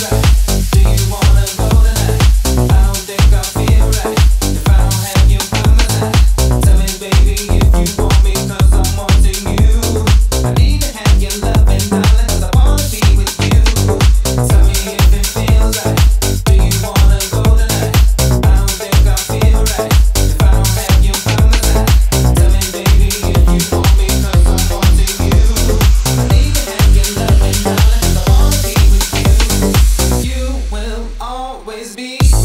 that. always be.